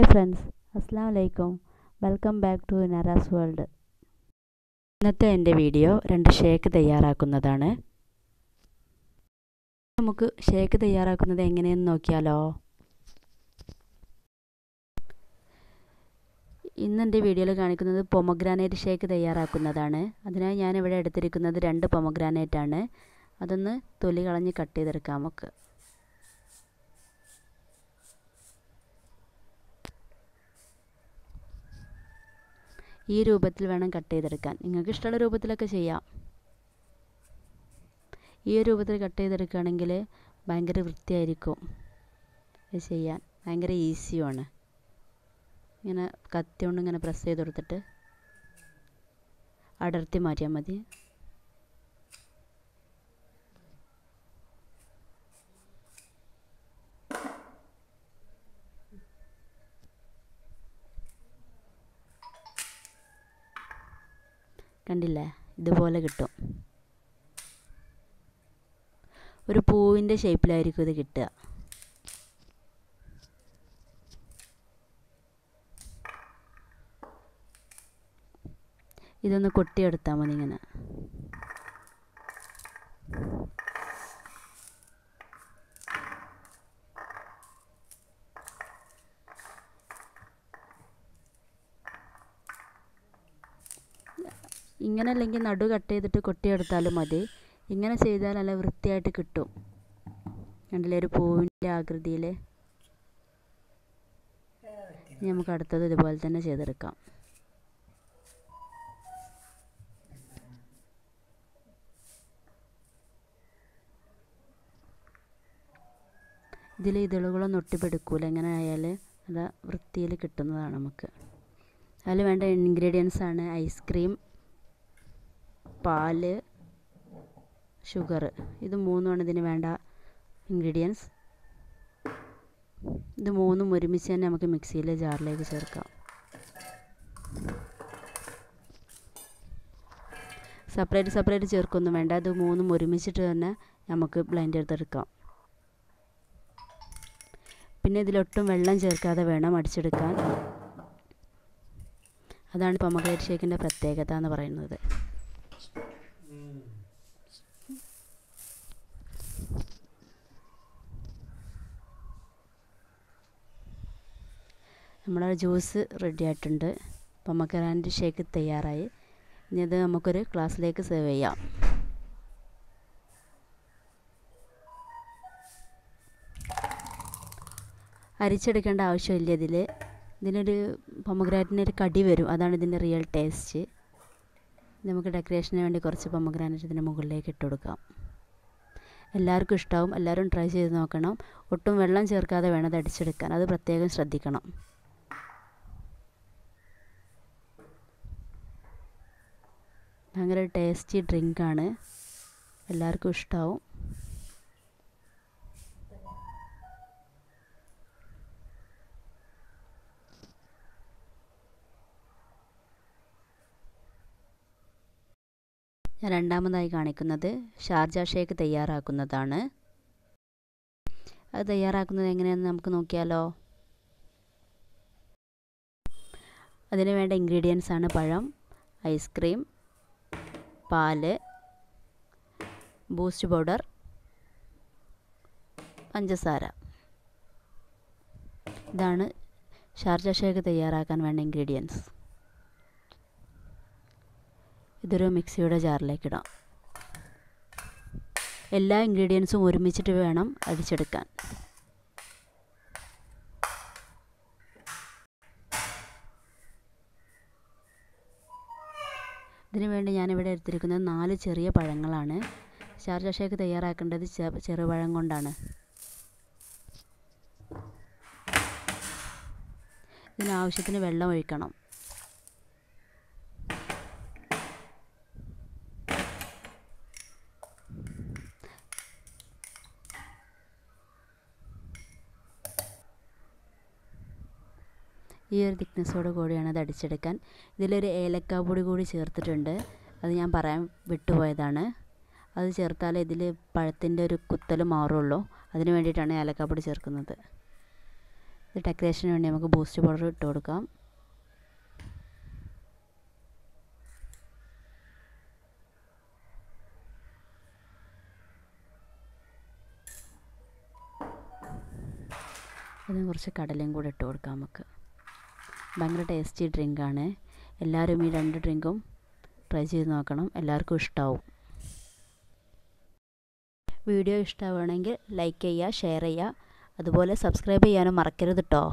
Hi friends അസ്സാം വലൈക്കും welcome back to നറാസ് വേൾഡ് ഇന്നത്തെ എന്റെ വീഡിയോ രണ്ട് ഷേക്ക് തയ്യാറാക്കുന്നതാണ്. നമുക്ക് ഷേക്ക് തയ്യാറാക്കുന്നത് എങ്ങനെയെന്ന് നോക്കിയാലോ? ഇന്ന് എന്റെ വീഡിയോയിൽ കാണിക്കുന്നത് പൊമഗ്രാനേറ്റ് ഷേക്ക് തയ്യാറാക്കുന്നതാണ്. അതിനായി ഞാനിവിടെ എടുത്തിരിക്കുന്നത് രണ്ട് പൊമഗ്രാനേറ്റാണ് അതൊന്ന് തൊലി കളഞ്ഞ് കട്ട് ചെയ്തെടുക്കാം. നമുക്ക് ഈ രൂപത്തിൽ വേണം കട്ട് ചെയ്തെടുക്കാൻ. നിങ്ങൾക്ക് ഇഷ്ടമുള്ള രൂപത്തിലൊക്കെ ചെയ്യാം. ഈ രൂപത്തിൽ കട്ട് ചെയ്തെടുക്കുകയാണെങ്കിൽ ഭയങ്കര വൃത്തിയായിരിക്കും ഇത് ചെയ്യാൻ. ഭയങ്കര ഈസിയുമാണ് ഇങ്ങനെ കത്തി കൊണ്ട് ഇങ്ങനെ പ്രസ് ചെയ്ത് കൊടുത്തിട്ട് അടർത്തി മാറ്റിയാൽ മതി. കണ്ടില്ലേ? ഇതുപോലെ കിട്ടും. ഒരു പൂവിന്റെ ഷേപ്പിലായിരിക്കും ഇത് കിട്ടുക. ഇതൊന്ന് കൊട്ടിയെടുത്താൽ മതി ഇങ്ങനെ. ഇങ്ങനെ അല്ലെങ്കിൽ നടു കട്ട് ചെയ്തിട്ട് കൊട്ടിയെടുത്താലും മതി. ഇങ്ങനെ ചെയ്താൽ നല്ല വൃത്തിയായിട്ട് കിട്ടും. കണ്ടില്ലേ ഒരു പൂവിന്റെ ആകൃതിയിൽ? നമുക്ക് അടുത്തത് ഇതുപോലെ തന്നെ ചെയ്തെടുക്കാം. ഇതിൽ ഇതളുകളൊന്നും ഒട്ടിപ്പിടിക്കൂല. എങ്ങനെ ആയാൽ നല്ല വൃത്തിയിൽ കിട്ടുന്നതാണ് നമുക്ക്. അതിൽ വേണ്ട ഇൻഗ്രീഡിയൻസ് ആണ് ഐസ്ക്രീം പാൽ ഷുഗർ. ഇത് മൂന്നുമാണ് ഇതിന് വേണ്ട ഇൻഗ്രീഡിയൻസ്. ഇത് മൂന്നും ഒരുമിച്ച് തന്നെ നമുക്ക് മിക്സിയിലെ ജാറിലേക്ക് ചേർക്കാം. സെപ്പറേറ്റ് സെപ്പറേറ്റ് ചേർക്കൊന്നും വേണ്ട. ഇത് മൂന്നും ഒരുമിച്ചിട്ട് തന്നെ നമുക്ക് ബ്ലൈൻഡ് ചെയ്തെടുക്കാം. പിന്നെ ഇതിലൊട്ടും വെള്ളം ചേർക്കാതെ വേണം അടിച്ചെടുക്കാൻ. അതാണ് പൊമഗ്രേറ്റ് ഷേക്കിന്റെ പ്രത്യേകത എന്ന് പറയുന്നത്. നമ്മുടെ ജ്യൂസ് റെഡി ആയിട്ടുണ്ട്. പൊമഗ്രാനൈറ്റ് ഷേക്ക് തയ്യാറായി. ഇനി അത് നമുക്കൊരു ക്ലാസ്സിലേക്ക് സെർവ് ചെയ്യാം. അരിച്ചെടുക്കേണ്ട ആവശ്യമില്ല ഇതിൽ ഇതിനൊരു പൊമഗ്രാനറ്റിന്റെ ഒരു കടി വരും. അതാണ് ഇതിന്റെ റിയൽ ടേസ്റ്റ് നമുക്ക് ഡെക്കറേഷന് വേണ്ടി കുറച്ച് പൊമഗ്രാനറ്റ് ഇതിന്റെ മുകളിലേക്ക് ഇട്ട് കൊടുക്കാം. എല്ലാവർക്കും ഇഷ്ടമാവും എല്ലാവരും ട്രൈ ചെയ്ത് നോക്കണം. ഒട്ടും വെള്ളം ചേർക്കാതെ വേണം അത് അടിച്ചെടുക്കാൻ. അത് പ്രത്യേകം ശ്രദ്ധിക്കണം. ഭയങ്കര ടേസ്റ്റി ഡ്രിങ്കാണ്. എല്ലാവർക്കും ഇഷ്ടമാവും ഞാൻ രണ്ടാമതായി കാണിക്കുന്നത് ഷാർജ ഷേക്ക് തയ്യാറാക്കുന്നതാണ്. അത് തയ്യാറാക്കുന്നത് എങ്ങനെയാണെന്ന് നമുക്ക് നോക്കിയാലോ. അതിന് വേണ്ട ഇൻഗ്രീഡിയൻസ് ആണ് പഴം ഐസ്ക്രീം പാൽ ബൂസ്റ്റ് പൗഡർ പഞ്ചസാര. ഇതാണ് ഷാർജ ഷേക്ക് തയ്യാറാക്കാൻ വേണ്ട ഇൻഗ്രീഡിയൻസ് ഇതൊരു മിക്സിയുടെ ജാറിലേക്ക് ഇടാം എല്ലാ ഇൻഗ്രീഡിയൻസും ഒരുമിച്ചിട്ട് വേണം അടിച്ചെടുക്കാൻ. ഇതിനു വേണ്ടി ഞാനിവിടെ എടുത്തിരിക്കുന്നത് നാല് ചെറിയ പഴങ്ങളാണ്. ഷാർജ ഷേക്ക് തയ്യാറാക്കേണ്ടത് ചെറുപഴം കൊണ്ടാണ്. ഇതിനാവശ്യത്തിന് വെള്ളം ഒഴിക്കണം. ഈ ഒരു തിക്നെസ്സോട് കൂടിയാണ് അത് അടിച്ചെടുക്കാൻ. ഇതിലൊരു ഏലക്ക പൊടി കൂടി ചേർത്തിട്ടുണ്ട്. അത് ഞാൻ പറയാൻ വിട്ടുപോയതാണ്. അത് ചേർത്താലേ ഇതിൽ പഴത്തിന്റെ ഒരു കുത്തൽ മാറുള്ളൂ. അതിന് വേണ്ടിയിട്ടാണ് ഏലക്കാപ്പൊടി ചേർക്കുന്നത്. ഇത് ഡെക്കറേഷന് വേണ്ടി നമുക്ക് ബൂസ്റ്റ് പൗഡർ ഇട്ട് കൊടുക്കാം. അതിന് കുറച്ച് കടലയും കൂടെ ഇട്ട് കൊടുക്കാം നമുക്ക്. ഭയങ്കര ടേസ്റ്റി ഡ്രിങ്കാണ് എല്ലാവരും ഈ രണ്ട് ഡ്രിങ്കും ട്രൈ ചെയ്ത് നോക്കണം. എല്ലാവർക്കും ഇഷ്ടമാവും വീഡിയോ ഇഷ്ടമാവുകയാണെങ്കിൽ ലൈക്ക് ചെയ്യുക ഷെയർ ചെയ്യുക. അതുപോലെ സബ്സ്ക്രൈബ് ചെയ്യാനും മറക്കരുത് കേട്ടോ